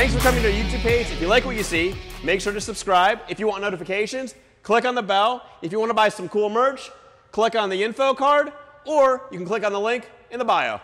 Thanks for coming to our YouTube page. If you like what you see, make sure to subscribe. If you want notifications, click on the bell. If you want to buy some cool merch, click on the info card, or you can click on the link in the bio.